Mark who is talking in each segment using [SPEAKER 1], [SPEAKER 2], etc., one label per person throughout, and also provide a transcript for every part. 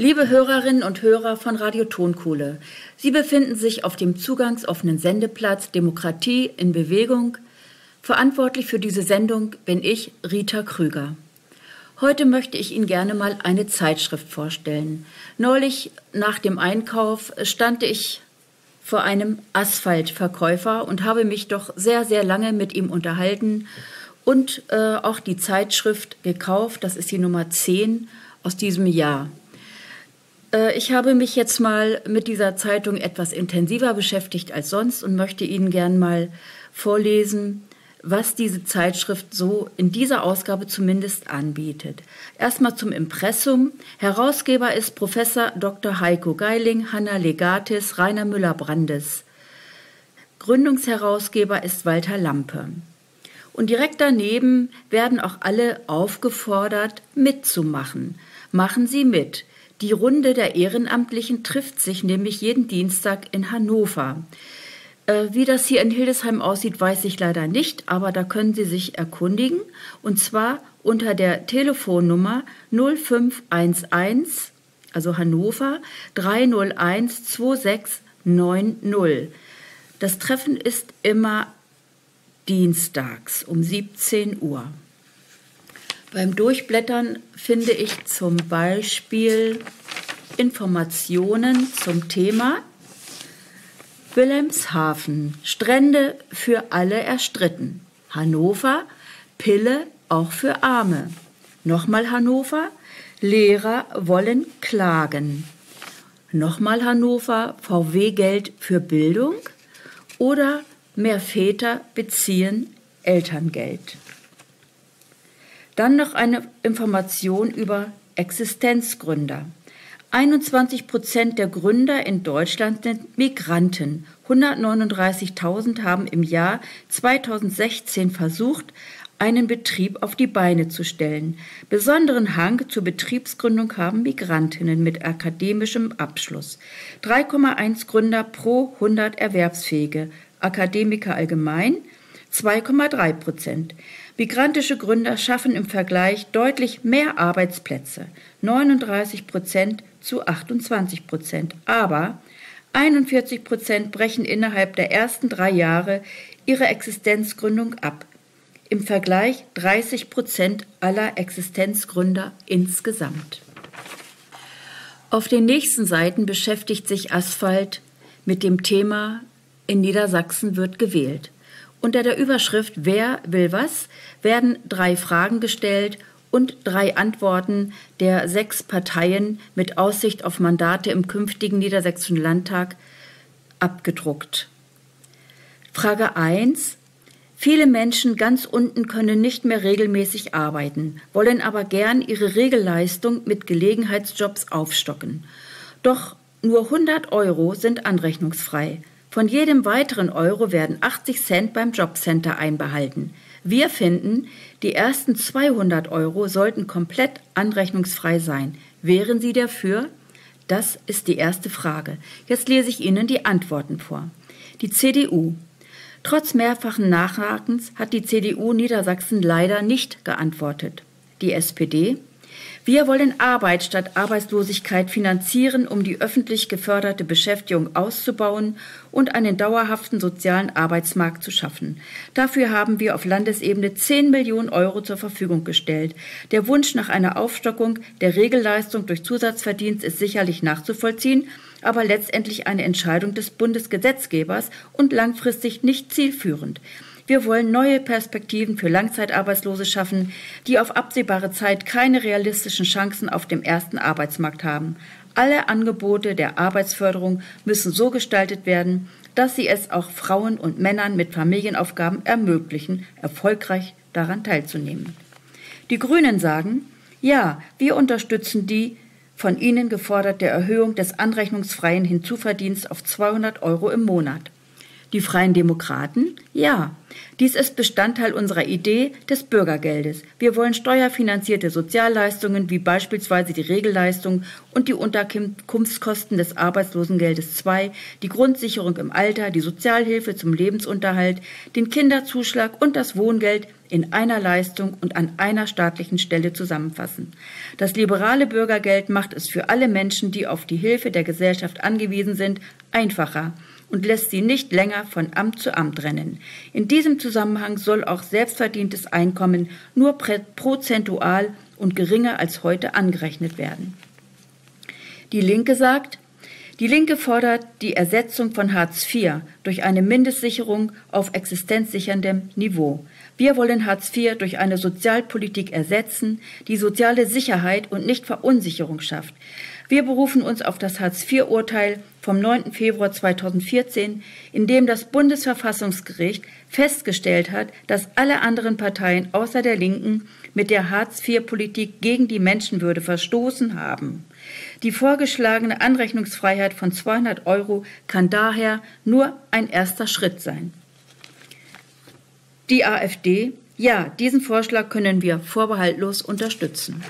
[SPEAKER 1] Liebe Hörerinnen und Hörer von Radio Tonkohle, Sie befinden sich auf dem zugangsoffenen Sendeplatz Demokratie in Bewegung. Verantwortlich für diese Sendung bin ich, Rita Krüger. Heute möchte ich Ihnen gerne mal eine Zeitschrift vorstellen. Neulich nach dem Einkauf stand ich vor einem Asphaltverkäufer und habe mich doch sehr, sehr lange mit ihm unterhalten und äh, auch die Zeitschrift gekauft. Das ist die Nummer 10 aus diesem Jahr. Äh, ich habe mich jetzt mal mit dieser Zeitung etwas intensiver beschäftigt als sonst und möchte Ihnen gern mal vorlesen, was diese Zeitschrift so in dieser Ausgabe zumindest anbietet. Erstmal zum Impressum. Herausgeber ist Professor Dr. Heiko Geiling, Hanna Legatis, Rainer Müller-Brandes. Gründungsherausgeber ist Walter Lampe. Und direkt daneben werden auch alle aufgefordert, mitzumachen. Machen Sie mit. Die Runde der Ehrenamtlichen trifft sich nämlich jeden Dienstag in Hannover. Äh, wie das hier in Hildesheim aussieht, weiß ich leider nicht, aber da können Sie sich erkundigen. Und zwar unter der Telefonnummer 0511, also Hannover, 301 2690. Das Treffen ist immer dienstags um 17 Uhr. Beim Durchblättern finde ich zum Beispiel Informationen zum Thema Wilhelmshaven, Strände für alle erstritten. Hannover, Pille auch für Arme. Nochmal Hannover, Lehrer wollen klagen. Nochmal Hannover, VW-Geld für Bildung oder mehr Väter beziehen Elterngeld. Dann noch eine Information über Existenzgründer. 21 Prozent der Gründer in Deutschland sind Migranten. 139.000 haben im Jahr 2016 versucht, einen Betrieb auf die Beine zu stellen. Besonderen Hang zur Betriebsgründung haben Migrantinnen mit akademischem Abschluss. 3,1 Gründer pro 100 Erwerbsfähige, Akademiker allgemein 2,3 Prozent. Migrantische Gründer schaffen im Vergleich deutlich mehr Arbeitsplätze, 39 Prozent zu 28 Prozent. Aber 41 Prozent brechen innerhalb der ersten drei Jahre ihre Existenzgründung ab. Im Vergleich 30 Prozent aller Existenzgründer insgesamt. Auf den nächsten Seiten beschäftigt sich Asphalt mit dem Thema In Niedersachsen wird gewählt. Unter der Überschrift Wer will was werden drei Fragen gestellt und drei Antworten der sechs Parteien mit Aussicht auf Mandate im künftigen Niedersächsischen Landtag abgedruckt. Frage 1. Viele Menschen ganz unten können nicht mehr regelmäßig arbeiten, wollen aber gern ihre Regelleistung mit Gelegenheitsjobs aufstocken. Doch nur 100 Euro sind anrechnungsfrei. Von jedem weiteren Euro werden 80 Cent beim Jobcenter einbehalten. Wir finden, die ersten 200 Euro sollten komplett anrechnungsfrei sein. Wären Sie dafür? Das ist die erste Frage. Jetzt lese ich Ihnen die Antworten vor. Die CDU. Trotz mehrfachen Nachhakens hat die CDU Niedersachsen leider nicht geantwortet. Die SPD. Wir wollen Arbeit statt Arbeitslosigkeit finanzieren, um die öffentlich geförderte Beschäftigung auszubauen und einen dauerhaften sozialen Arbeitsmarkt zu schaffen. Dafür haben wir auf Landesebene 10 Millionen Euro zur Verfügung gestellt. Der Wunsch nach einer Aufstockung der Regelleistung durch Zusatzverdienst ist sicherlich nachzuvollziehen, aber letztendlich eine Entscheidung des Bundesgesetzgebers und langfristig nicht zielführend. Wir wollen neue Perspektiven für Langzeitarbeitslose schaffen, die auf absehbare Zeit keine realistischen Chancen auf dem ersten Arbeitsmarkt haben. Alle Angebote der Arbeitsförderung müssen so gestaltet werden, dass sie es auch Frauen und Männern mit Familienaufgaben ermöglichen, erfolgreich daran teilzunehmen. Die Grünen sagen, ja, wir unterstützen die von Ihnen geforderte Erhöhung des anrechnungsfreien Hinzuverdienstes auf 200 Euro im Monat. Die Freien Demokraten? Ja. Dies ist Bestandteil unserer Idee des Bürgergeldes. Wir wollen steuerfinanzierte Sozialleistungen wie beispielsweise die Regelleistung und die Unterkunftskosten des Arbeitslosengeldes II, die Grundsicherung im Alter, die Sozialhilfe zum Lebensunterhalt, den Kinderzuschlag und das Wohngeld in einer Leistung und an einer staatlichen Stelle zusammenfassen. Das liberale Bürgergeld macht es für alle Menschen, die auf die Hilfe der Gesellschaft angewiesen sind, einfacher und lässt sie nicht länger von Amt zu Amt rennen. In diesem Zusammenhang soll auch selbstverdientes Einkommen nur prozentual und geringer als heute angerechnet werden. Die Linke sagt, die Linke fordert die Ersetzung von Hartz IV durch eine Mindestsicherung auf existenzsicherndem Niveau. Wir wollen Hartz IV durch eine Sozialpolitik ersetzen, die soziale Sicherheit und nicht Verunsicherung schafft. Wir berufen uns auf das Hartz-IV-Urteil vom 9. Februar 2014, in dem das Bundesverfassungsgericht festgestellt hat, dass alle anderen Parteien außer der Linken mit der Hartz-IV-Politik gegen die Menschenwürde verstoßen haben. Die vorgeschlagene Anrechnungsfreiheit von 200 Euro kann daher nur ein erster Schritt sein. Die AfD, ja, diesen Vorschlag können wir vorbehaltlos unterstützen.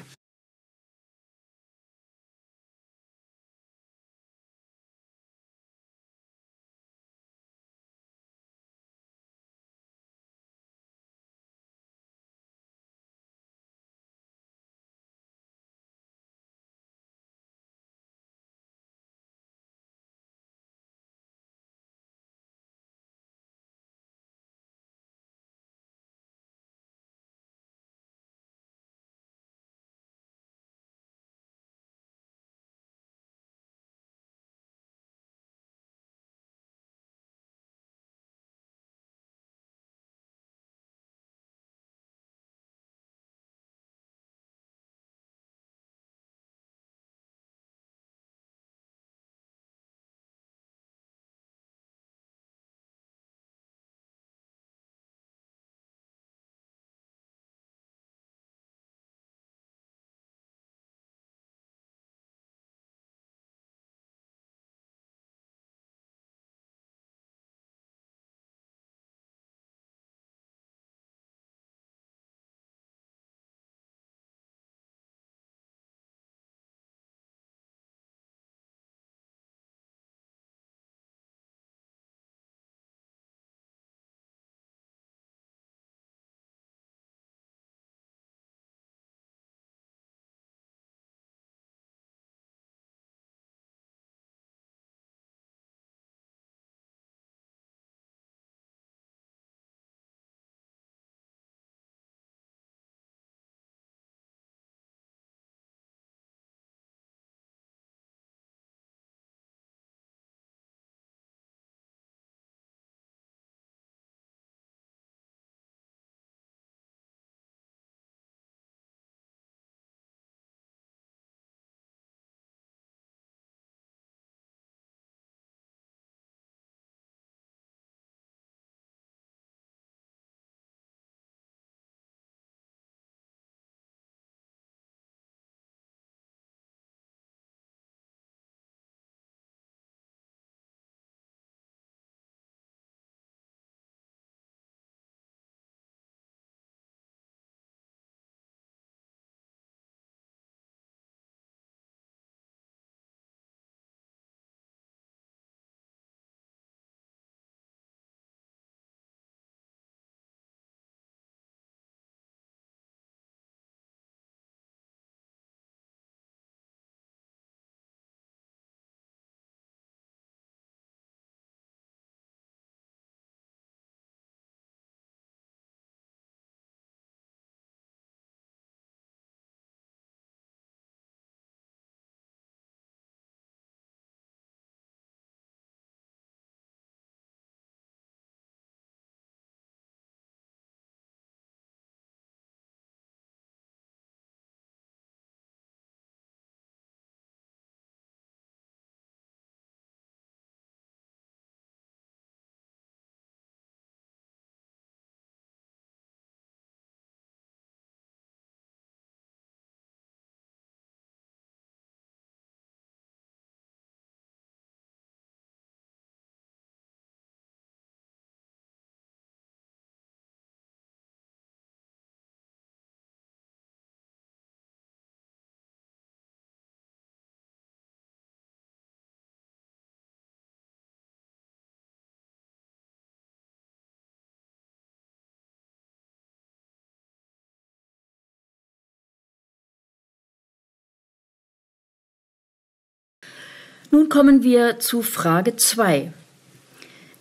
[SPEAKER 1] Nun kommen wir zu Frage 2.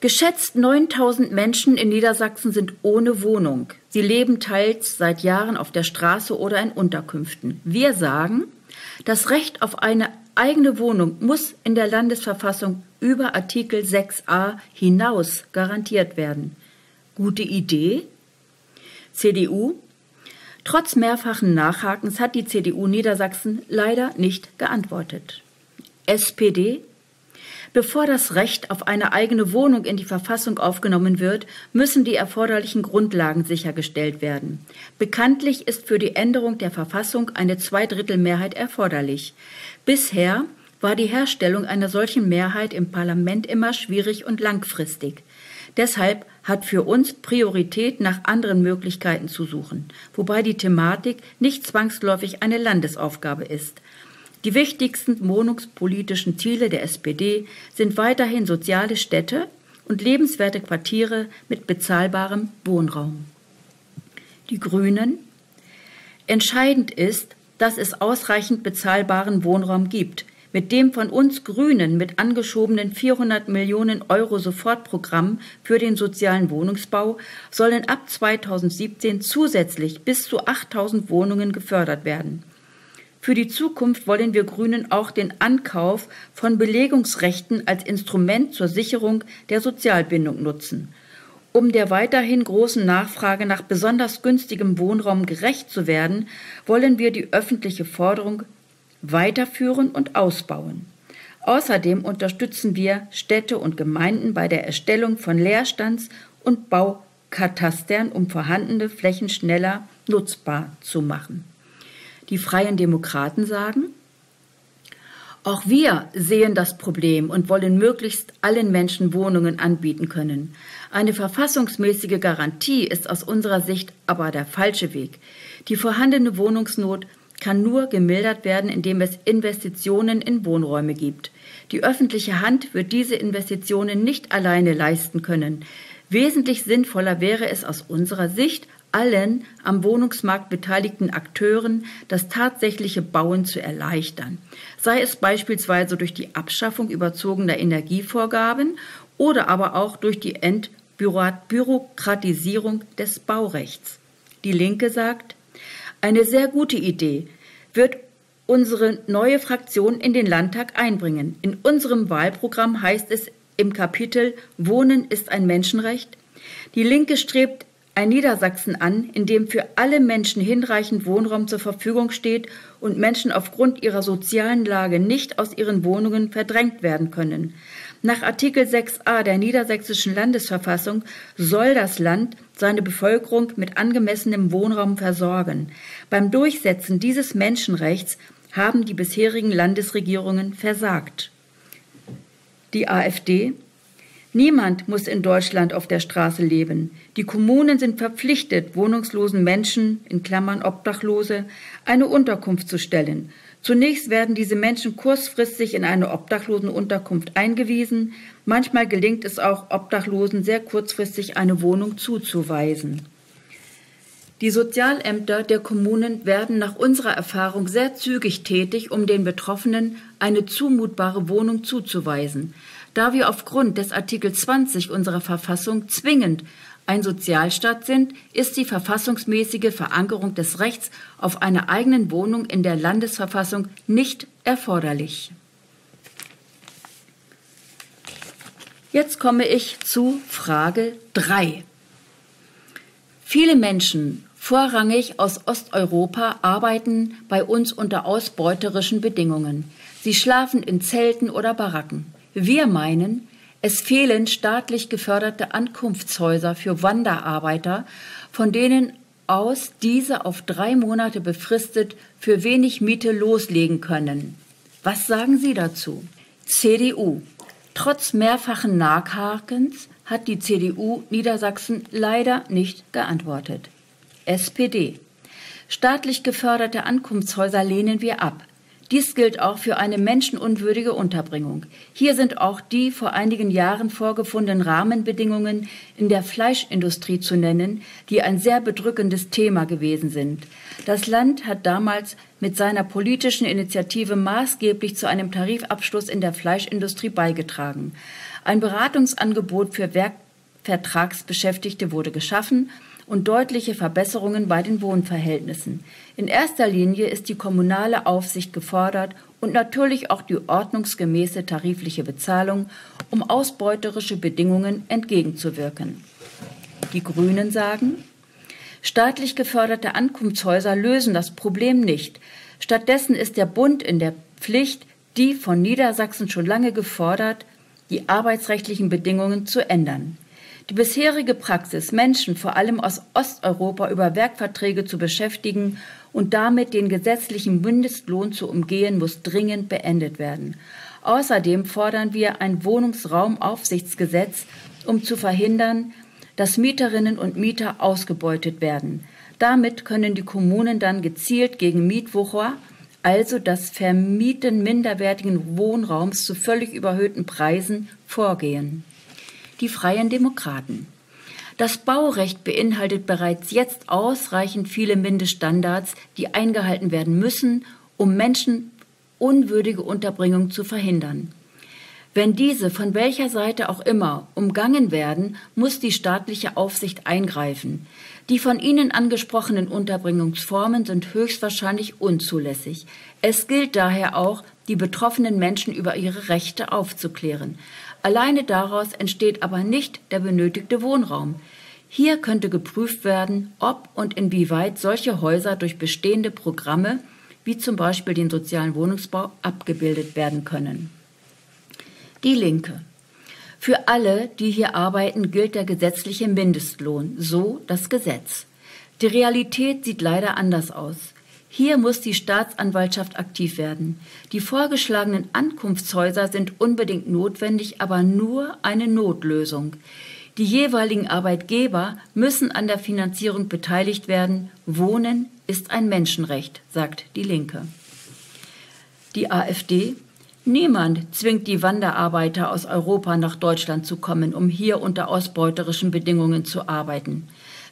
[SPEAKER 1] Geschätzt 9000 Menschen in Niedersachsen sind ohne Wohnung. Sie leben teils seit Jahren auf der Straße oder in Unterkünften. Wir sagen, das Recht auf eine eigene Wohnung muss in der Landesverfassung über Artikel 6a hinaus garantiert werden. Gute Idee? CDU? Trotz mehrfachen Nachhakens hat die CDU Niedersachsen leider nicht geantwortet. SPD? Bevor das Recht auf eine eigene Wohnung in die Verfassung aufgenommen wird, müssen die erforderlichen Grundlagen sichergestellt werden. Bekanntlich ist für die Änderung der Verfassung eine Zweidrittelmehrheit erforderlich. Bisher war die Herstellung einer solchen Mehrheit im Parlament immer schwierig und langfristig. Deshalb hat für uns Priorität nach anderen Möglichkeiten zu suchen, wobei die Thematik nicht zwangsläufig eine Landesaufgabe ist. Die wichtigsten wohnungspolitischen Ziele der SPD sind weiterhin soziale Städte und lebenswerte Quartiere mit bezahlbarem Wohnraum. Die Grünen Entscheidend ist, dass es ausreichend bezahlbaren Wohnraum gibt. Mit dem von uns Grünen mit angeschobenen 400 Millionen Euro Sofortprogramm für den sozialen Wohnungsbau sollen ab 2017 zusätzlich bis zu 8000 Wohnungen gefördert werden. Für die Zukunft wollen wir Grünen auch den Ankauf von Belegungsrechten als Instrument zur Sicherung der Sozialbindung nutzen. Um der weiterhin großen Nachfrage nach besonders günstigem Wohnraum gerecht zu werden, wollen wir die öffentliche Forderung weiterführen und ausbauen. Außerdem unterstützen wir Städte und Gemeinden bei der Erstellung von Leerstands- und Baukatastern, um vorhandene Flächen schneller nutzbar zu machen. Die Freien Demokraten sagen, auch wir sehen das Problem und wollen möglichst allen Menschen Wohnungen anbieten können. Eine verfassungsmäßige Garantie ist aus unserer Sicht aber der falsche Weg. Die vorhandene Wohnungsnot kann nur gemildert werden, indem es Investitionen in Wohnräume gibt. Die öffentliche Hand wird diese Investitionen nicht alleine leisten können. Wesentlich sinnvoller wäre es aus unserer Sicht, allen am Wohnungsmarkt beteiligten Akteuren das tatsächliche Bauen zu erleichtern, sei es beispielsweise durch die Abschaffung überzogener Energievorgaben oder aber auch durch die Entbürokratisierung des Baurechts. Die Linke sagt, eine sehr gute Idee wird unsere neue Fraktion in den Landtag einbringen. In unserem Wahlprogramm heißt es im Kapitel Wohnen ist ein Menschenrecht. Die Linke strebt ein Niedersachsen an, in dem für alle Menschen hinreichend Wohnraum zur Verfügung steht und Menschen aufgrund ihrer sozialen Lage nicht aus ihren Wohnungen verdrängt werden können. Nach Artikel 6a der Niedersächsischen Landesverfassung soll das Land seine Bevölkerung mit angemessenem Wohnraum versorgen. Beim Durchsetzen dieses Menschenrechts haben die bisherigen Landesregierungen versagt. Die AfD Niemand muss in Deutschland auf der Straße leben. Die Kommunen sind verpflichtet, wohnungslosen Menschen, in Klammern Obdachlose, eine Unterkunft zu stellen. Zunächst werden diese Menschen kurzfristig in eine Obdachlosenunterkunft eingewiesen. Manchmal gelingt es auch, Obdachlosen sehr kurzfristig eine Wohnung zuzuweisen. Die Sozialämter der Kommunen werden nach unserer Erfahrung sehr zügig tätig, um den Betroffenen eine zumutbare Wohnung zuzuweisen. Da wir aufgrund des Artikel 20 unserer Verfassung zwingend ein Sozialstaat sind, ist die verfassungsmäßige Verankerung des Rechts auf eine eigene Wohnung in der Landesverfassung nicht erforderlich. Jetzt komme ich zu Frage 3. Viele Menschen, vorrangig aus Osteuropa, arbeiten bei uns unter ausbeuterischen Bedingungen. Sie schlafen in Zelten oder Baracken. Wir meinen, es fehlen staatlich geförderte Ankunftshäuser für Wanderarbeiter, von denen aus diese auf drei Monate befristet für wenig Miete loslegen können. Was sagen Sie dazu? CDU. Trotz mehrfachen Nachhakens hat die CDU Niedersachsen leider nicht geantwortet. SPD. Staatlich geförderte Ankunftshäuser lehnen wir ab. Dies gilt auch für eine menschenunwürdige Unterbringung. Hier sind auch die vor einigen Jahren vorgefundenen Rahmenbedingungen in der Fleischindustrie zu nennen, die ein sehr bedrückendes Thema gewesen sind. Das Land hat damals mit seiner politischen Initiative maßgeblich zu einem Tarifabschluss in der Fleischindustrie beigetragen. Ein Beratungsangebot für Werkvertragsbeschäftigte wurde geschaffen und deutliche Verbesserungen bei den Wohnverhältnissen. In erster Linie ist die kommunale Aufsicht gefordert und natürlich auch die ordnungsgemäße tarifliche Bezahlung, um ausbeuterische Bedingungen entgegenzuwirken. Die Grünen sagen, staatlich geförderte Ankunftshäuser lösen das Problem nicht. Stattdessen ist der Bund in der Pflicht, die von Niedersachsen schon lange gefordert, die arbeitsrechtlichen Bedingungen zu ändern. Die bisherige Praxis, Menschen vor allem aus Osteuropa über Werkverträge zu beschäftigen und damit den gesetzlichen Mindestlohn zu umgehen, muss dringend beendet werden. Außerdem fordern wir ein Wohnungsraumaufsichtsgesetz, um zu verhindern, dass Mieterinnen und Mieter ausgebeutet werden. Damit können die Kommunen dann gezielt gegen Mietwucher, also das Vermieten minderwertigen Wohnraums zu völlig überhöhten Preisen, vorgehen die Freien Demokraten. Das Baurecht beinhaltet bereits jetzt ausreichend viele Mindeststandards, die eingehalten werden müssen, um Menschen unwürdige Unterbringung zu verhindern. Wenn diese von welcher Seite auch immer umgangen werden, muss die staatliche Aufsicht eingreifen. Die von Ihnen angesprochenen Unterbringungsformen sind höchstwahrscheinlich unzulässig. Es gilt daher auch, die betroffenen Menschen über ihre Rechte aufzuklären. Alleine daraus entsteht aber nicht der benötigte Wohnraum. Hier könnte geprüft werden, ob und inwieweit solche Häuser durch bestehende Programme, wie zum Beispiel den sozialen Wohnungsbau, abgebildet werden können. Die Linke. Für alle, die hier arbeiten, gilt der gesetzliche Mindestlohn, so das Gesetz. Die Realität sieht leider anders aus. Hier muss die Staatsanwaltschaft aktiv werden. Die vorgeschlagenen Ankunftshäuser sind unbedingt notwendig, aber nur eine Notlösung. Die jeweiligen Arbeitgeber müssen an der Finanzierung beteiligt werden. Wohnen ist ein Menschenrecht, sagt die Linke. Die AfD Niemand zwingt die Wanderarbeiter aus Europa nach Deutschland zu kommen, um hier unter ausbeuterischen Bedingungen zu arbeiten.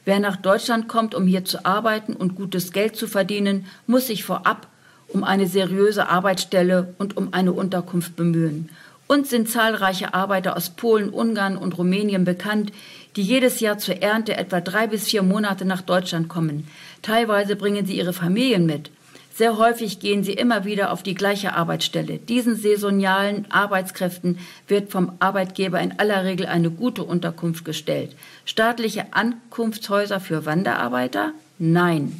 [SPEAKER 1] Wer nach Deutschland kommt, um hier zu arbeiten und gutes Geld zu verdienen, muss sich vorab um eine seriöse Arbeitsstelle und um eine Unterkunft bemühen. Uns sind zahlreiche Arbeiter aus Polen, Ungarn und Rumänien bekannt, die jedes Jahr zur Ernte etwa drei bis vier Monate nach Deutschland kommen. Teilweise bringen sie ihre Familien mit. Sehr häufig gehen sie immer wieder auf die gleiche Arbeitsstelle. Diesen saisonalen Arbeitskräften wird vom Arbeitgeber in aller Regel eine gute Unterkunft gestellt. Staatliche Ankunftshäuser für Wanderarbeiter? Nein.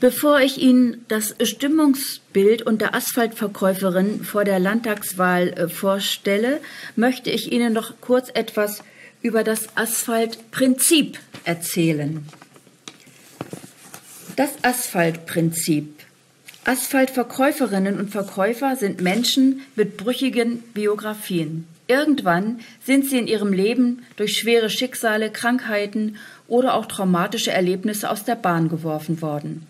[SPEAKER 1] Bevor ich Ihnen das Stimmungsbild unter Asphaltverkäuferin vor der Landtagswahl äh, vorstelle, möchte ich Ihnen noch kurz etwas über das Asphaltprinzip erzählen. Das Asphaltprinzip. Asphaltverkäuferinnen und Verkäufer sind Menschen mit brüchigen Biografien. Irgendwann sind sie in ihrem Leben durch schwere Schicksale, Krankheiten oder auch traumatische Erlebnisse aus der Bahn geworfen worden.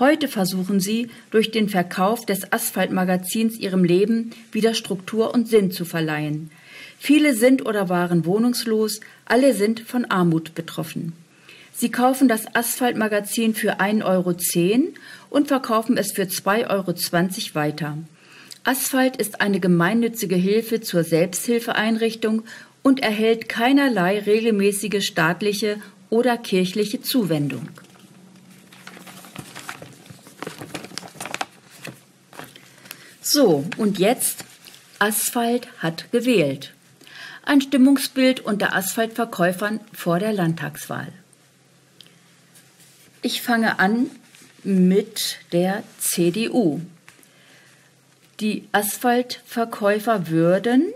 [SPEAKER 1] Heute versuchen sie, durch den Verkauf des Asphaltmagazins ihrem Leben wieder Struktur und Sinn zu verleihen. Viele sind oder waren wohnungslos, alle sind von Armut betroffen. Sie kaufen das Asphaltmagazin für 1,10 Euro und verkaufen es für 2,20 Euro weiter. Asphalt ist eine gemeinnützige Hilfe zur Selbsthilfeeinrichtung und erhält keinerlei regelmäßige staatliche oder kirchliche Zuwendung. So, und jetzt Asphalt hat gewählt. Ein Stimmungsbild unter Asphaltverkäufern vor der Landtagswahl. Ich fange an mit der CDU. Die Asphaltverkäufer würden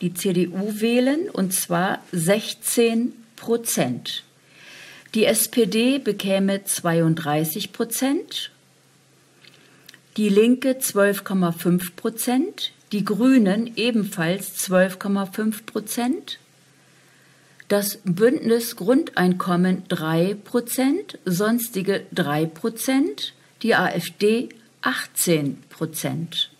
[SPEAKER 1] die CDU wählen und zwar 16 Prozent. Die SPD bekäme 32 Prozent die Linke 12,5 Prozent, die Grünen ebenfalls 12,5 Prozent, das Bündnis Grundeinkommen 3 Prozent, sonstige 3 Prozent, die AfD 18 Prozent.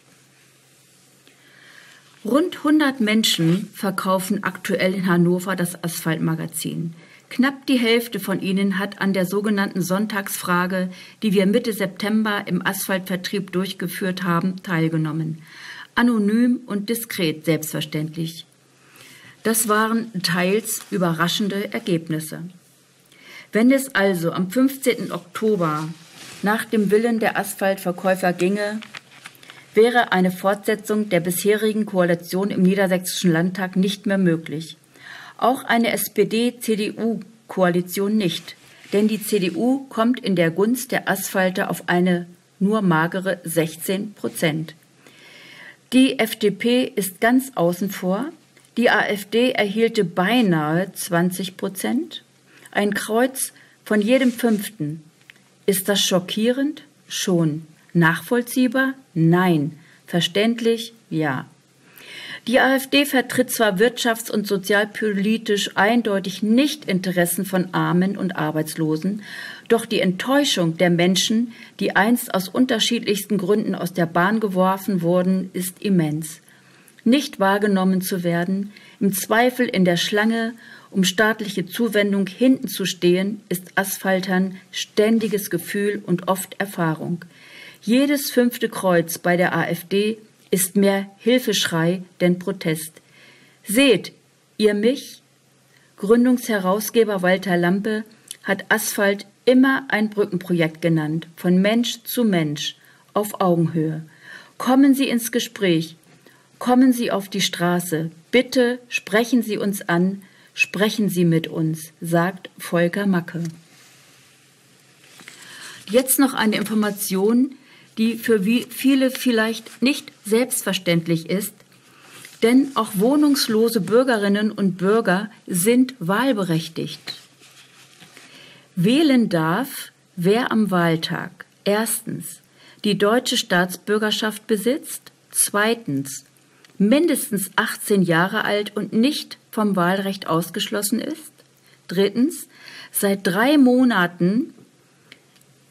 [SPEAKER 1] Rund 100 Menschen verkaufen aktuell in Hannover das Asphaltmagazin. Knapp die Hälfte von ihnen hat an der sogenannten Sonntagsfrage, die wir Mitte September im Asphaltvertrieb durchgeführt haben, teilgenommen. Anonym und diskret selbstverständlich. Das waren teils überraschende Ergebnisse. Wenn es also am 15. Oktober nach dem Willen der Asphaltverkäufer ginge, wäre eine Fortsetzung der bisherigen Koalition im Niedersächsischen Landtag nicht mehr möglich. Auch eine SPD-CDU-Koalition nicht, denn die CDU kommt in der Gunst der Asphalte auf eine nur magere 16 Prozent. Die FDP ist ganz außen vor. Die AfD erhielte beinahe 20 Prozent. Ein Kreuz von jedem Fünften. Ist das schockierend? Schon. Nachvollziehbar? Nein. Verständlich? Ja. Die AfD vertritt zwar wirtschafts- und sozialpolitisch eindeutig nicht Interessen von Armen und Arbeitslosen, doch die Enttäuschung der Menschen, die einst aus unterschiedlichsten Gründen aus der Bahn geworfen wurden, ist immens. Nicht wahrgenommen zu werden, im Zweifel in der Schlange, um staatliche Zuwendung hinten zu stehen, ist Asphaltern ständiges Gefühl und oft Erfahrung. Jedes fünfte Kreuz bei der AfD ist mehr Hilfeschrei denn Protest. Seht ihr mich? Gründungsherausgeber Walter Lampe hat Asphalt immer ein Brückenprojekt genannt, von Mensch zu Mensch, auf Augenhöhe. Kommen Sie ins Gespräch, kommen Sie auf die Straße, bitte sprechen Sie uns an, sprechen Sie mit uns, sagt Volker Macke. Jetzt noch eine Information, die für viele vielleicht nicht selbstverständlich ist, denn auch wohnungslose Bürgerinnen und Bürger sind wahlberechtigt. Wählen darf, wer am Wahltag erstens die deutsche Staatsbürgerschaft besitzt, zweitens mindestens 18 Jahre alt und nicht vom Wahlrecht ausgeschlossen ist, drittens seit drei Monaten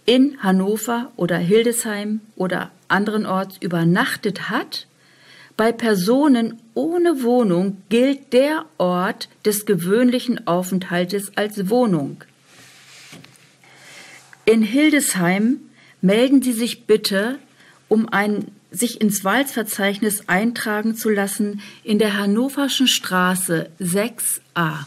[SPEAKER 1] in Hannover oder Hildesheim oder anderenorts übernachtet hat, bei Personen ohne Wohnung gilt der Ort des gewöhnlichen Aufenthaltes als Wohnung. In Hildesheim melden Sie sich bitte, um ein sich ins Wahlverzeichnis eintragen zu lassen in der Hannoverschen Straße 6a.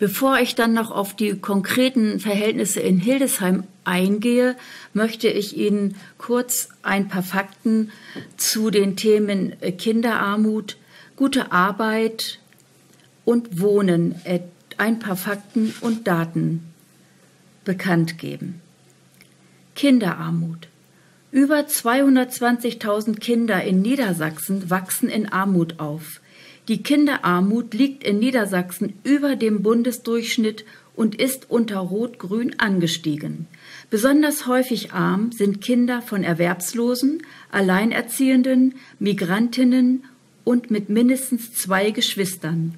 [SPEAKER 1] Bevor ich dann noch auf die konkreten Verhältnisse in Hildesheim eingehe, möchte ich Ihnen kurz ein paar Fakten zu den Themen Kinderarmut, gute Arbeit und Wohnen, äh, ein paar Fakten und Daten bekannt geben. Kinderarmut. Über 220.000 Kinder in Niedersachsen wachsen in Armut auf. Die Kinderarmut liegt in Niedersachsen über dem Bundesdurchschnitt und ist unter Rot-Grün angestiegen. Besonders häufig arm sind Kinder von Erwerbslosen, Alleinerziehenden, Migrantinnen und mit mindestens zwei Geschwistern.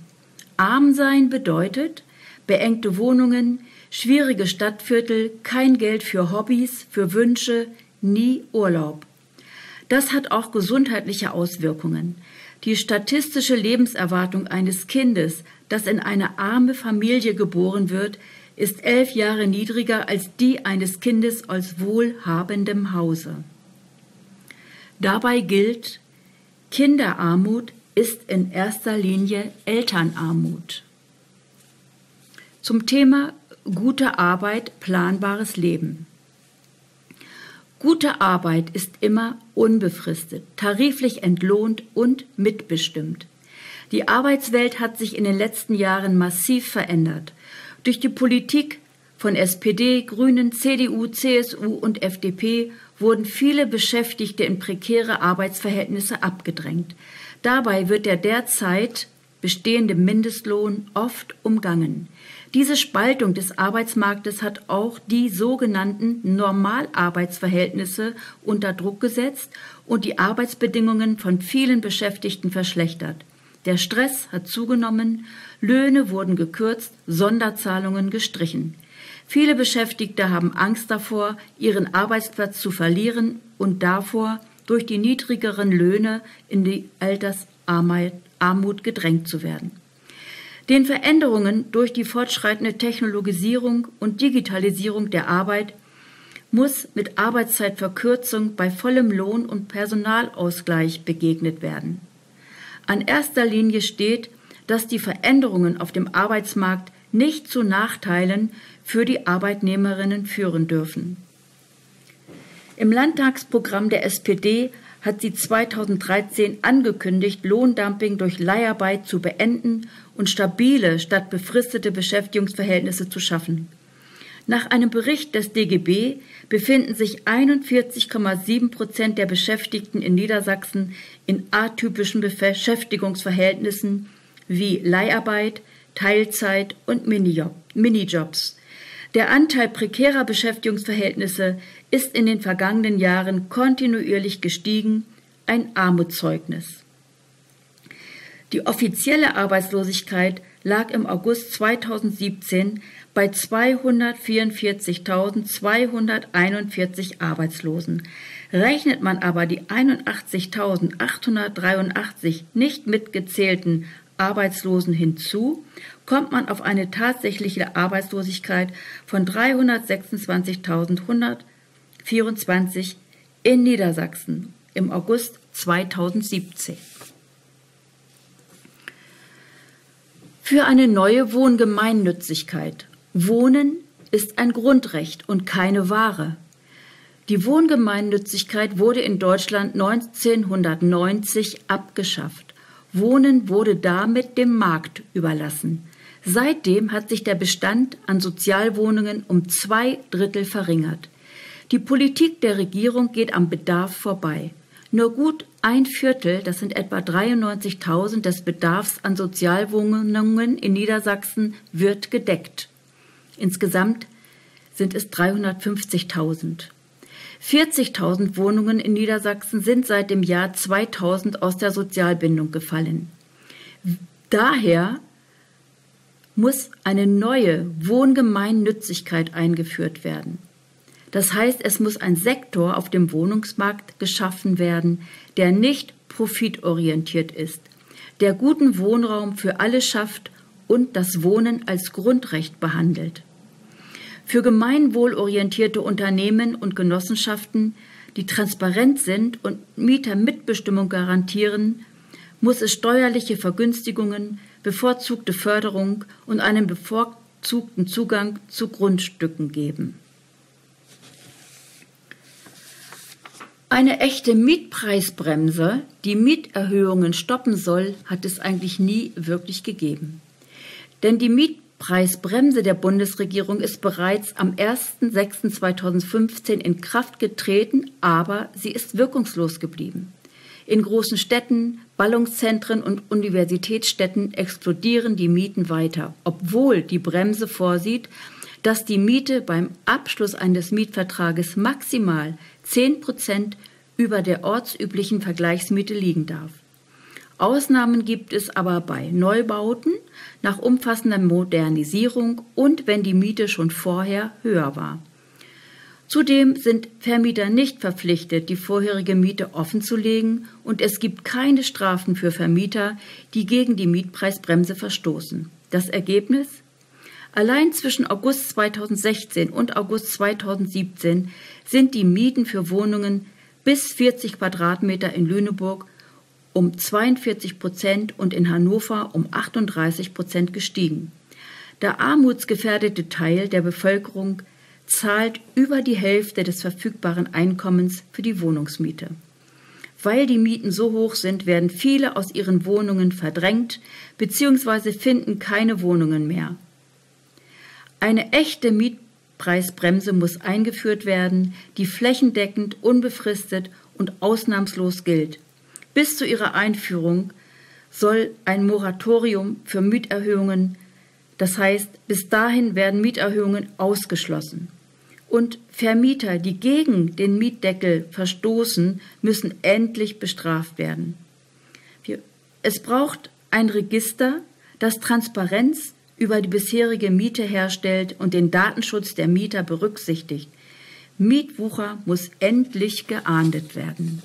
[SPEAKER 1] Arm sein bedeutet beengte Wohnungen, schwierige Stadtviertel, kein Geld für Hobbys, für Wünsche, nie Urlaub. Das hat auch gesundheitliche Auswirkungen. Die statistische Lebenserwartung eines Kindes, das in eine arme Familie geboren wird, ist elf Jahre niedriger als die eines Kindes aus wohlhabendem Hause. Dabei gilt, Kinderarmut ist in erster Linie Elternarmut. Zum Thema gute Arbeit, planbares Leben. Gute Arbeit ist immer unbefristet, tariflich entlohnt und mitbestimmt. Die Arbeitswelt hat sich in den letzten Jahren massiv verändert. Durch die Politik von SPD, Grünen, CDU, CSU und FDP wurden viele Beschäftigte in prekäre Arbeitsverhältnisse abgedrängt. Dabei wird der derzeit bestehende Mindestlohn oft umgangen. Diese Spaltung des Arbeitsmarktes hat auch die sogenannten Normalarbeitsverhältnisse unter Druck gesetzt und die Arbeitsbedingungen von vielen Beschäftigten verschlechtert. Der Stress hat zugenommen, Löhne wurden gekürzt, Sonderzahlungen gestrichen. Viele Beschäftigte haben Angst davor, ihren Arbeitsplatz zu verlieren und davor, durch die niedrigeren Löhne in die Altersarmut gedrängt zu werden. Den Veränderungen durch die fortschreitende Technologisierung und Digitalisierung der Arbeit muss mit Arbeitszeitverkürzung bei vollem Lohn und Personalausgleich begegnet werden. An erster Linie steht, dass die Veränderungen auf dem Arbeitsmarkt nicht zu Nachteilen für die Arbeitnehmerinnen führen dürfen. Im Landtagsprogramm der SPD hat sie 2013 angekündigt, Lohndumping durch Leiharbeit zu beenden und stabile statt befristete Beschäftigungsverhältnisse zu schaffen. Nach einem Bericht des DGB befinden sich 41,7 Prozent der Beschäftigten in Niedersachsen in atypischen Beschäftigungsverhältnissen wie Leiharbeit, Teilzeit und Minijobs. Der Anteil prekärer Beschäftigungsverhältnisse ist in den vergangenen Jahren kontinuierlich gestiegen, ein Armutszeugnis. Die offizielle Arbeitslosigkeit lag im August 2017 bei 244.241 Arbeitslosen. Rechnet man aber die 81.883 nicht mitgezählten Arbeitslosen hinzu, kommt man auf eine tatsächliche Arbeitslosigkeit von 326.124 in Niedersachsen im August 2017. Für eine neue Wohngemeinnützigkeit. Wohnen ist ein Grundrecht und keine Ware. Die Wohngemeinnützigkeit wurde in Deutschland 1990 abgeschafft. Wohnen wurde damit dem Markt überlassen. Seitdem hat sich der Bestand an Sozialwohnungen um zwei Drittel verringert. Die Politik der Regierung geht am Bedarf vorbei. Nur gut ein Viertel, das sind etwa 93.000 des Bedarfs an Sozialwohnungen in Niedersachsen, wird gedeckt. Insgesamt sind es 350.000. 40.000 Wohnungen in Niedersachsen sind seit dem Jahr 2000 aus der Sozialbindung gefallen. Daher muss eine neue Wohngemeinnützigkeit eingeführt werden. Das heißt, es muss ein Sektor auf dem Wohnungsmarkt geschaffen werden, der nicht profitorientiert ist, der guten Wohnraum für alle schafft und das Wohnen als Grundrecht behandelt. Für gemeinwohlorientierte Unternehmen und Genossenschaften, die transparent sind und Mietermitbestimmung garantieren, muss es steuerliche Vergünstigungen, bevorzugte Förderung und einen bevorzugten Zugang zu Grundstücken geben. Eine echte Mietpreisbremse, die Mieterhöhungen stoppen soll, hat es eigentlich nie wirklich gegeben. Denn die Mietpreisbremse der Bundesregierung ist bereits am 01.06.2015 in Kraft getreten, aber sie ist wirkungslos geblieben. In großen Städten, Ballungszentren und Universitätsstädten explodieren die Mieten weiter, obwohl die Bremse vorsieht, dass die Miete beim Abschluss eines Mietvertrages maximal 10 Prozent über der ortsüblichen Vergleichsmiete liegen darf. Ausnahmen gibt es aber bei Neubauten nach umfassender Modernisierung und wenn die Miete schon vorher höher war. Zudem sind Vermieter nicht verpflichtet, die vorherige Miete offenzulegen und es gibt keine Strafen für Vermieter, die gegen die Mietpreisbremse verstoßen. Das Ergebnis? Allein zwischen August 2016 und August 2017 sind die Mieten für Wohnungen bis 40 Quadratmeter in Lüneburg um 42 Prozent und in Hannover um 38 Prozent gestiegen. Der armutsgefährdete Teil der Bevölkerung zahlt über die Hälfte des verfügbaren Einkommens für die Wohnungsmiete. Weil die Mieten so hoch sind, werden viele aus ihren Wohnungen verdrängt bzw. finden keine Wohnungen mehr. Eine echte Mietpreisbremse muss eingeführt werden, die flächendeckend, unbefristet und ausnahmslos gilt. Bis zu ihrer Einführung soll ein Moratorium für Mieterhöhungen, das heißt, bis dahin werden Mieterhöhungen ausgeschlossen. Und Vermieter, die gegen den Mietdeckel verstoßen, müssen endlich bestraft werden. Es braucht ein Register, das Transparenz über die bisherige Miete herstellt und den Datenschutz der Mieter berücksichtigt. Mietwucher muss endlich geahndet werden.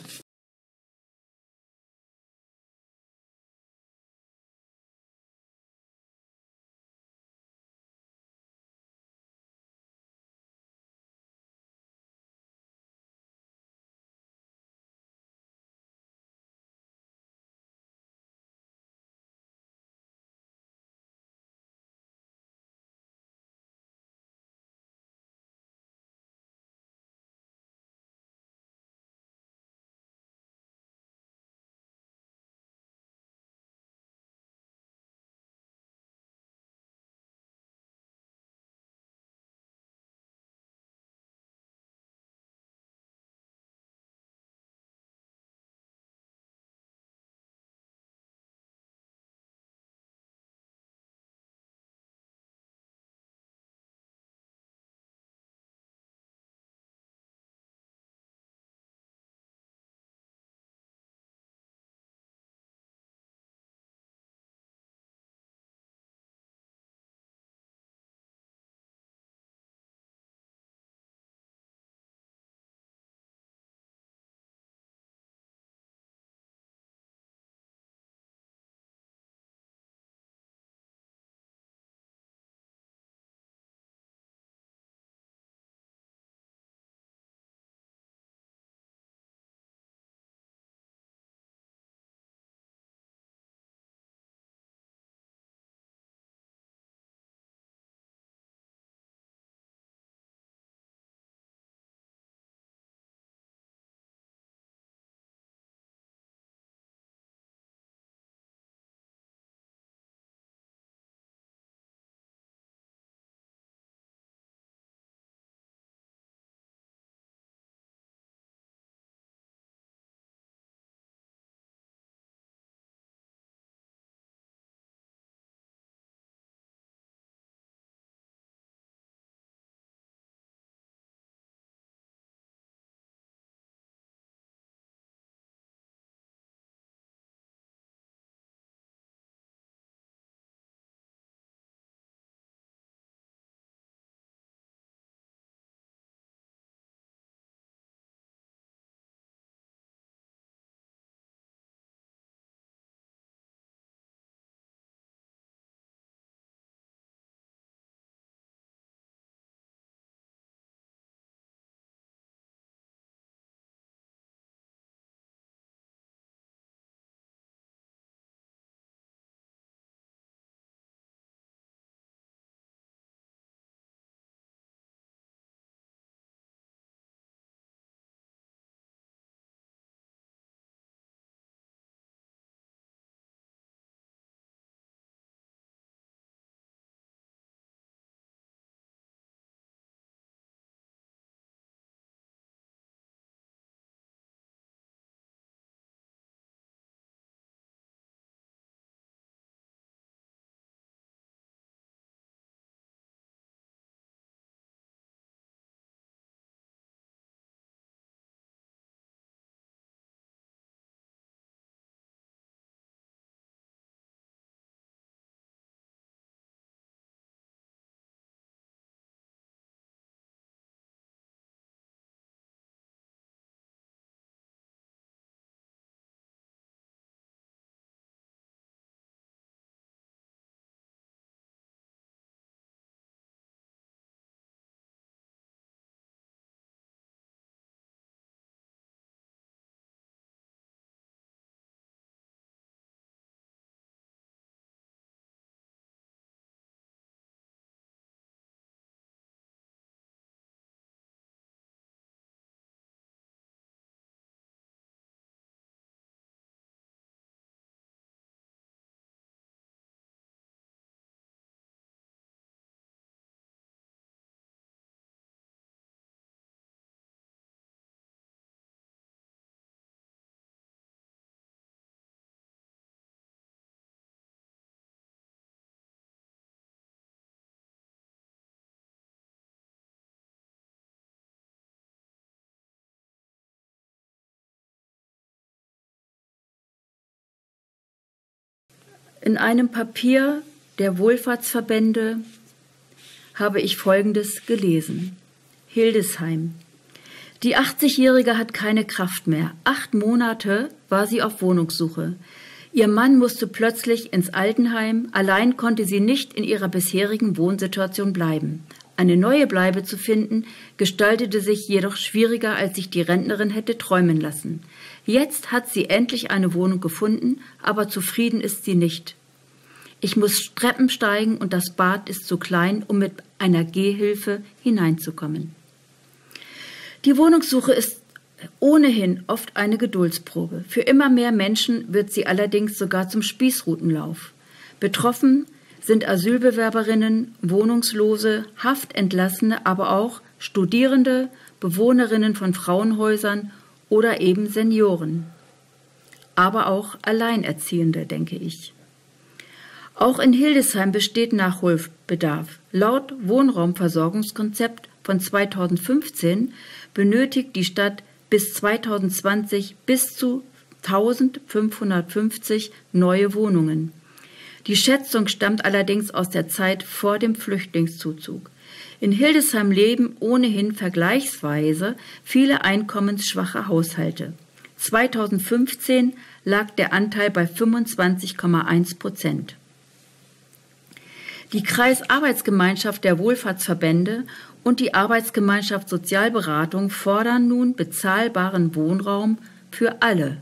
[SPEAKER 1] In einem Papier der Wohlfahrtsverbände habe ich Folgendes gelesen. Hildesheim. Die 80-Jährige hat keine Kraft mehr. Acht Monate war sie auf Wohnungssuche. Ihr Mann musste plötzlich ins Altenheim. Allein konnte sie nicht in ihrer bisherigen Wohnsituation bleiben. Eine neue Bleibe zu finden, gestaltete sich jedoch schwieriger, als sich die Rentnerin hätte träumen lassen. Jetzt hat sie endlich eine Wohnung gefunden, aber zufrieden ist sie nicht. Ich muss Treppen steigen und das Bad ist zu klein, um mit einer Gehhilfe hineinzukommen. Die Wohnungssuche ist ohnehin oft eine Geduldsprobe. Für immer mehr Menschen wird sie allerdings sogar zum Spießrutenlauf. Betroffen sind Asylbewerberinnen, Wohnungslose, Haftentlassene, aber auch Studierende, Bewohnerinnen von Frauenhäusern oder eben Senioren. Aber auch Alleinerziehende, denke ich. Auch in Hildesheim besteht Nachholbedarf. Laut Wohnraumversorgungskonzept von 2015 benötigt die Stadt bis 2020 bis zu 1550 neue Wohnungen. Die Schätzung stammt allerdings aus der Zeit vor dem Flüchtlingszuzug. In Hildesheim leben ohnehin vergleichsweise viele einkommensschwache Haushalte. 2015 lag der Anteil bei 25,1 Prozent. Die Kreisarbeitsgemeinschaft der Wohlfahrtsverbände und die Arbeitsgemeinschaft Sozialberatung fordern nun bezahlbaren Wohnraum für alle.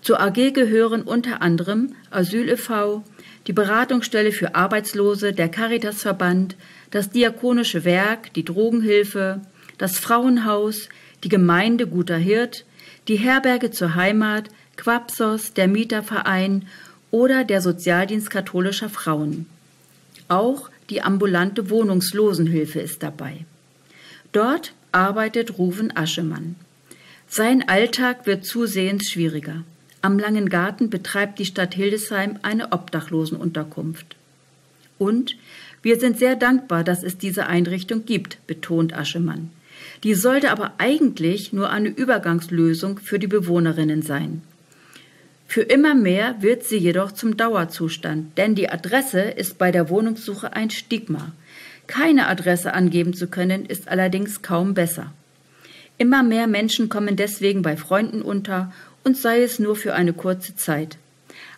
[SPEAKER 1] Zur AG gehören unter anderem Asyl e.V., die Beratungsstelle für Arbeitslose, der Caritasverband, das Diakonische Werk, die Drogenhilfe, das Frauenhaus, die Gemeinde Guter Hirt, die Herberge zur Heimat, Quapsos, der Mieterverein oder der Sozialdienst katholischer Frauen. Auch die ambulante Wohnungslosenhilfe ist dabei. Dort arbeitet Ruven Aschemann. Sein Alltag wird zusehends schwieriger. Am Langen Garten betreibt die Stadt Hildesheim eine Obdachlosenunterkunft. Und wir sind sehr dankbar, dass es diese Einrichtung gibt, betont Aschemann. Die sollte aber eigentlich nur eine Übergangslösung für die Bewohnerinnen sein. Für immer mehr wird sie jedoch zum Dauerzustand, denn die Adresse ist bei der Wohnungssuche ein Stigma. Keine Adresse angeben zu können, ist allerdings kaum besser. Immer mehr Menschen kommen deswegen bei Freunden unter und sei es nur für eine kurze Zeit.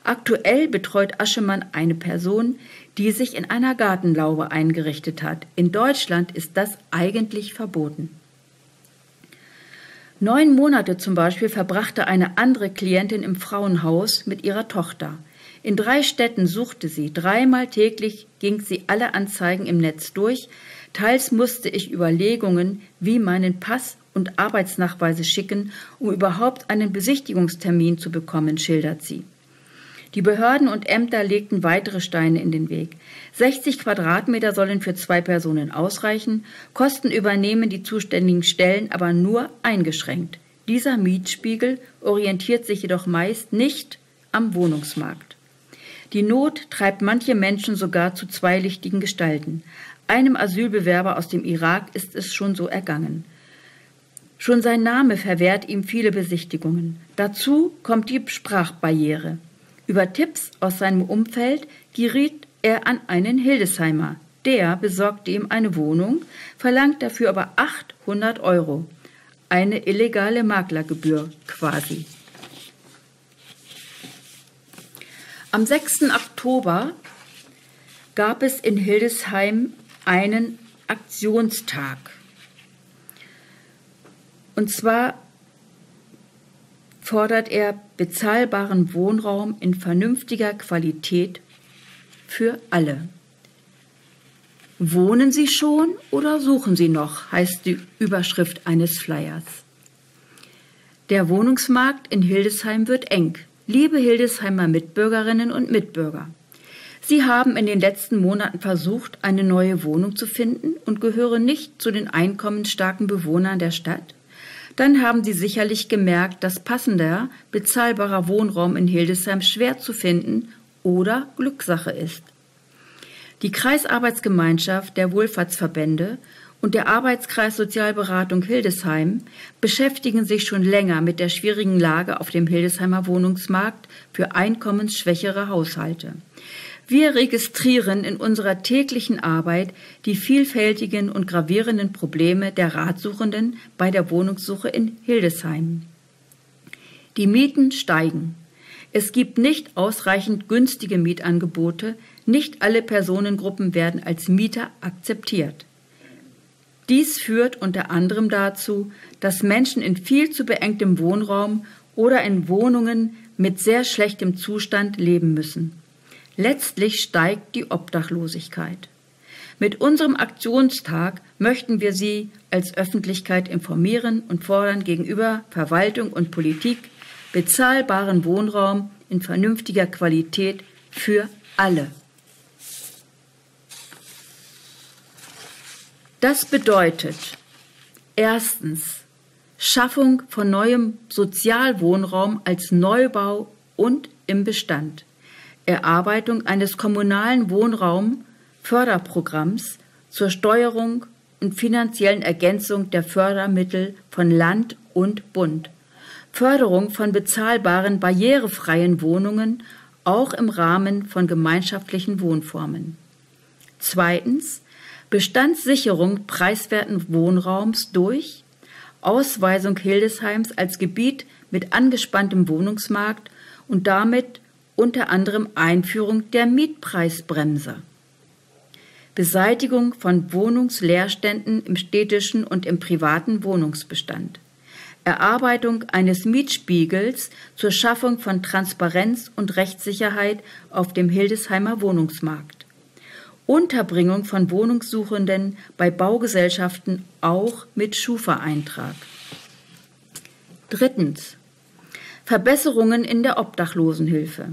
[SPEAKER 1] Aktuell betreut Aschemann eine Person, die sich in einer Gartenlaube eingerichtet hat. In Deutschland ist das eigentlich verboten. Neun Monate zum Beispiel verbrachte eine andere Klientin im Frauenhaus mit ihrer Tochter. In drei Städten suchte sie, dreimal täglich ging sie alle Anzeigen im Netz durch, teils musste ich Überlegungen wie meinen Pass und Arbeitsnachweise schicken, um überhaupt einen Besichtigungstermin zu bekommen, schildert sie. Die Behörden und Ämter legten weitere Steine in den Weg. 60 Quadratmeter sollen für zwei Personen ausreichen, Kosten übernehmen die zuständigen Stellen aber nur eingeschränkt. Dieser Mietspiegel orientiert sich jedoch meist nicht am Wohnungsmarkt. Die Not treibt manche Menschen sogar zu zweilichtigen Gestalten. Einem Asylbewerber aus dem Irak ist es schon so ergangen. Schon sein Name verwehrt ihm viele Besichtigungen. Dazu kommt die Sprachbarriere. Über Tipps aus seinem Umfeld geriet er an einen Hildesheimer. Der besorgte ihm eine Wohnung, verlangt dafür aber 800 Euro. Eine illegale Maklergebühr quasi. Am 6. Oktober gab es in Hildesheim einen Aktionstag. Und zwar fordert er bezahlbaren Wohnraum in vernünftiger Qualität für alle. Wohnen Sie schon oder suchen Sie noch, heißt die Überschrift eines Flyers. Der Wohnungsmarkt in Hildesheim wird eng. Liebe Hildesheimer Mitbürgerinnen und Mitbürger, Sie haben in den letzten Monaten versucht, eine neue Wohnung zu finden und gehören nicht zu den einkommensstarken Bewohnern der Stadt? Dann haben Sie sicherlich gemerkt, dass passender, bezahlbarer Wohnraum in Hildesheim schwer zu finden oder Glückssache ist. Die Kreisarbeitsgemeinschaft der Wohlfahrtsverbände und der Arbeitskreis Sozialberatung Hildesheim beschäftigen sich schon länger mit der schwierigen Lage auf dem Hildesheimer Wohnungsmarkt für einkommensschwächere Haushalte. Wir registrieren in unserer täglichen Arbeit die vielfältigen und gravierenden Probleme der Ratsuchenden bei der Wohnungssuche in Hildesheim. Die Mieten steigen. Es gibt nicht ausreichend günstige Mietangebote, nicht alle Personengruppen werden als Mieter akzeptiert. Dies führt unter anderem dazu, dass Menschen in viel zu beengtem Wohnraum oder in Wohnungen mit sehr schlechtem Zustand leben müssen. Letztlich steigt die Obdachlosigkeit. Mit unserem Aktionstag möchten wir Sie als Öffentlichkeit informieren und fordern gegenüber Verwaltung und Politik bezahlbaren Wohnraum in vernünftiger Qualität für alle. Das bedeutet erstens Schaffung von neuem Sozialwohnraum als Neubau und im Bestand, Erarbeitung eines kommunalen Wohnraumförderprogramms zur Steuerung und finanziellen Ergänzung der Fördermittel von Land und Bund, Förderung von bezahlbaren barrierefreien Wohnungen auch im Rahmen von gemeinschaftlichen Wohnformen. Zweitens Bestandssicherung preiswerten Wohnraums durch Ausweisung Hildesheims als Gebiet mit angespanntem Wohnungsmarkt und damit unter anderem Einführung der Mietpreisbremse. Beseitigung von Wohnungsleerständen im städtischen und im privaten Wohnungsbestand. Erarbeitung eines Mietspiegels zur Schaffung von Transparenz und Rechtssicherheit auf dem Hildesheimer Wohnungsmarkt. Unterbringung von Wohnungssuchenden bei Baugesellschaften auch mit Schufa-Eintrag. Drittens. Verbesserungen in der Obdachlosenhilfe.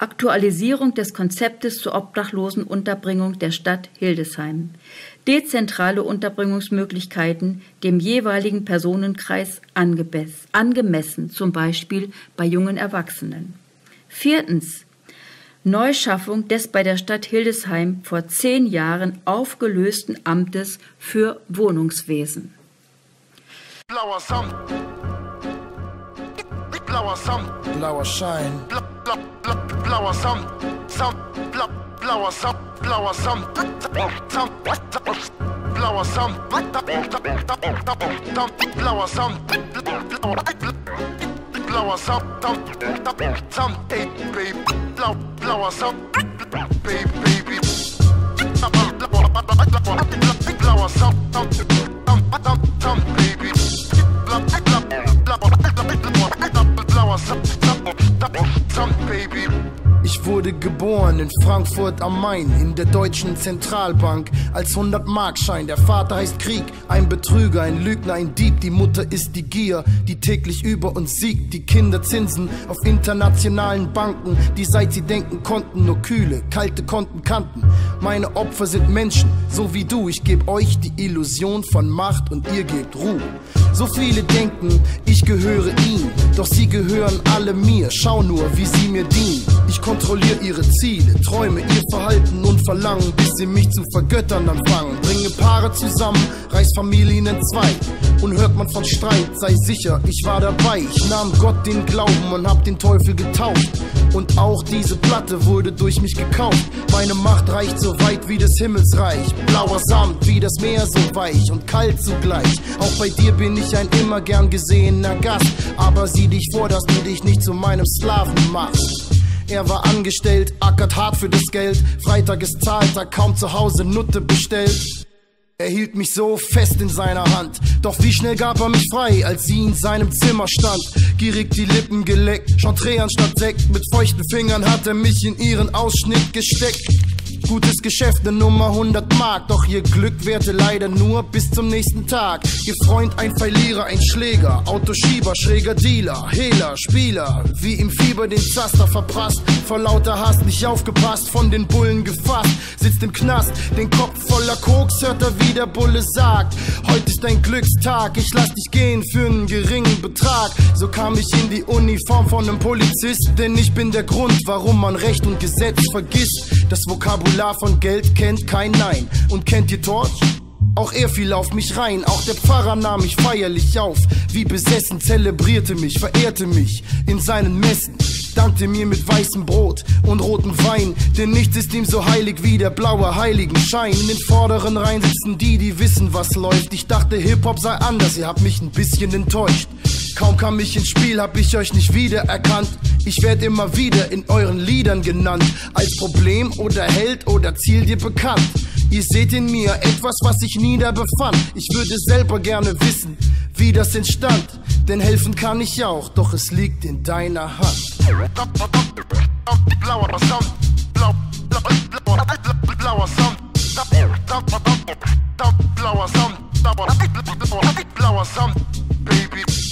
[SPEAKER 1] Aktualisierung des Konzeptes zur Obdachlosenunterbringung der Stadt Hildesheim. Dezentrale Unterbringungsmöglichkeiten dem jeweiligen Personenkreis angemessen, zum Beispiel bei jungen Erwachsenen. Viertens. Neuschaffung des bei der Stadt Hildesheim vor zehn Jahren aufgelösten Amtes für Wohnungswesen. Blauer Samt. Blauer Samt. Blauer Schein. Bla, bla, bla, blauer Samt. Samt. Bla, blauer Samt. Blauer Samt. Samt. Blauer Samt. Blauer Samt. Blauer Samt. Samt. Ey, Baby blau, blauer Sound, baby, baby. In Frankfurt am Main, in der deutschen Zentralbank, als 100-Markschein. Der Vater heißt Krieg, ein Betrüger, ein Lügner, ein Dieb. Die Mutter ist die Gier, die täglich über uns siegt. Die Kinder Zinsen auf internationalen Banken, die seit sie denken konnten, nur kühle, kalte Konten kannten. Meine Opfer sind Menschen, so wie du. Ich geb euch die Illusion von Macht und ihr gebt Ruhe. So viele denken, ich gehöre ihnen, doch sie gehören alle mir. Schau nur, wie sie mir dienen. Ich kontrolliere ihre Ziele, Träume, ihr Verhalten und Verlangen, bis sie mich zu vergöttern anfangen. Bringe Paare zusammen, reiß Familien in zwei. Und hört man von Streit, sei sicher, ich war dabei. Ich nahm Gott den Glauben und hab den Teufel getauft. Und auch diese Platte wurde durch mich gekauft. Meine Macht reicht so weit wie des Himmelsreich. Blauer Samt wie das Meer so weich und kalt zugleich. Auch bei dir bin ich ein immer gern gesehener Gast. Aber sieh dich vor, dass du dich nicht zu meinem Sklaven machst. Er war angestellt, ackert hart für das Geld. Freitag ist Zahltag, kaum zu Hause Nutte bestellt. Er hielt mich so fest in seiner Hand. Doch wie schnell gab er mich frei, als sie in seinem Zimmer stand. Gierig die Lippen geleckt, Chantre anstatt Sekt. Mit feuchten Fingern hat er mich in ihren Ausschnitt gesteckt. Gutes Geschäft, ne Nummer 100 Mark. Doch ihr Glück währte leider nur bis zum nächsten Tag. Ihr Freund ein Verlierer, ein Schläger, Autoschieber, schräger Dealer, Hehler, Spieler. Wie im Fieber den Zaster verprasst. Vor lauter Hass nicht aufgepasst, von den Bullen gefasst. Sitzt im Knast, den Kopf voller Koks, hört er wie der Bulle sagt. Heute ist ein Glückstag, ich lass dich gehen für einen geringen Betrag. So kam ich in die Uniform von einem Polizist, denn ich bin der Grund, warum man Recht und Gesetz vergisst. Das Vokabular von Geld kennt kein Nein. Und kennt ihr Torch?
[SPEAKER 2] Auch er fiel auf mich rein, auch der Pfarrer nahm mich feierlich auf. Wie besessen zelebrierte mich, verehrte mich in seinen Messen dankte mir mit weißem Brot und rotem Wein, denn nichts ist ihm so heilig wie der blaue Heiligenschein. In den vorderen Reihen sitzen die, die wissen, was läuft. Ich dachte, Hip-Hop sei anders, ihr habt mich ein bisschen enttäuscht. Kaum kam ich ins Spiel, hab ich euch nicht wiedererkannt. Ich werd immer wieder in euren Liedern genannt. Als Problem oder Held oder Ziel dir bekannt. Ihr seht in mir etwas, was ich niederbefand. Ich würde selber gerne wissen, wie das entstand. Denn helfen kann ich auch, doch es liegt in deiner Hand. Blauer Sound, blauer Sound, baby.